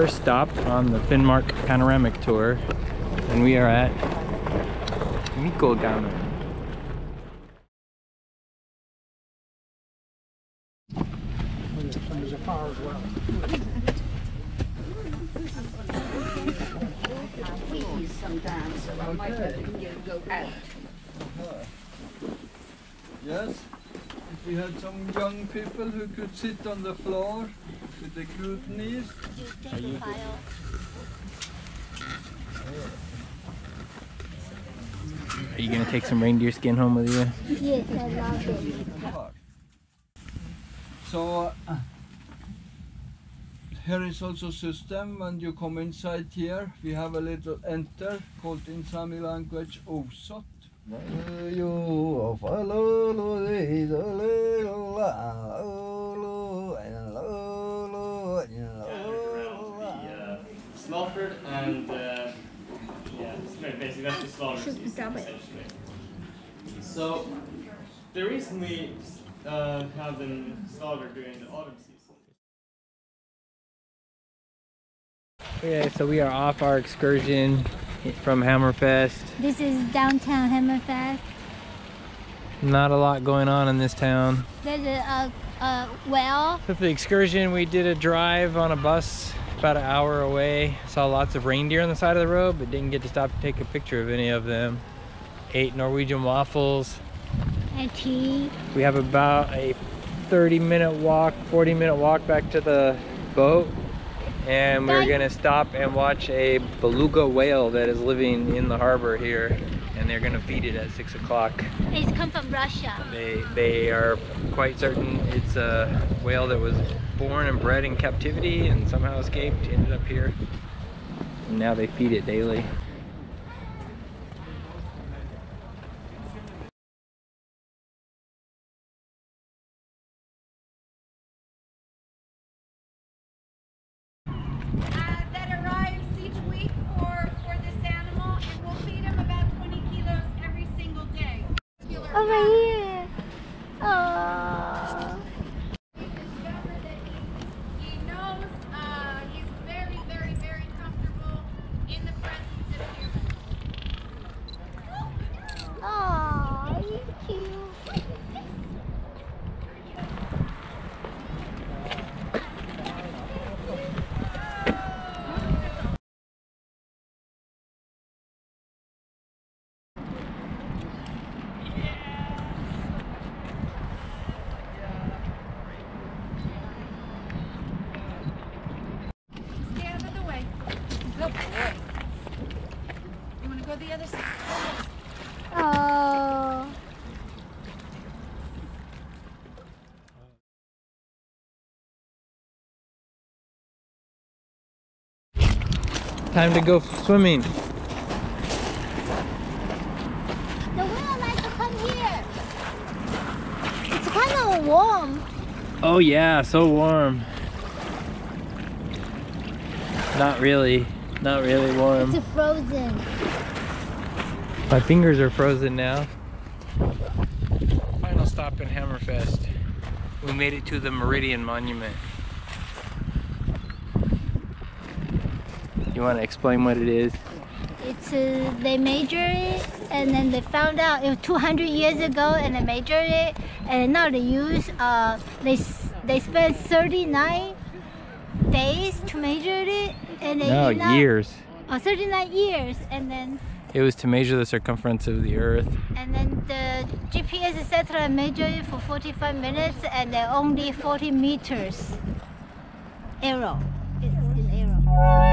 First stop on the Finnmark Panoramic Tour, and we are at out. Yes. If we had some young people who could sit on the floor with the good knees. Are you gonna take some reindeer skin home with you? Yes, I love it. So uh, here is also system when you come inside here we have a little enter called in Sami language Osot. Slaughtered and uh, yeah, basically that's the slaughter season, essentially. So the reason we uh, have them slaughtered during the autumn season Okay, so we are off our excursion from Hammerfest. This is downtown Hammerfest. Not a lot going on in this town. There's a, a, a well. So for the excursion, we did a drive on a bus about an hour away. Saw lots of reindeer on the side of the road, but didn't get to stop to take a picture of any of them. Ate Norwegian waffles. and tea. We have about a 30 minute walk, 40 minute walk back to the boat. And we're gonna stop and watch a beluga whale that is living in the harbor here. And they're gonna feed it at six o'clock. It's come from Russia. They, they are quite certain it's a whale that was born and bred in captivity and somehow escaped, ended up here. And now they feed it daily. Presence of humans. Oh, he's cute. Stay out of the way. Good boy. You want to go the other side? Oh. Time to go swimming. The whale likes to come here. It's kind of warm. Oh yeah, so warm. Not really, not really warm. It's frozen. My fingers are frozen now. Final stop in Hammerfest. We made it to the Meridian Monument. You want to explain what it is? It's uh, they measure it and then they found out it was 200 years ago and they measured it and now they use uh they they spent 39 days to measure it and they No, end up- years. oh 39 years and then It was to measure the circumference of the Earth. and then the GPS etc. measured it for 45 minutes and only 40 meters arrow it's an arrow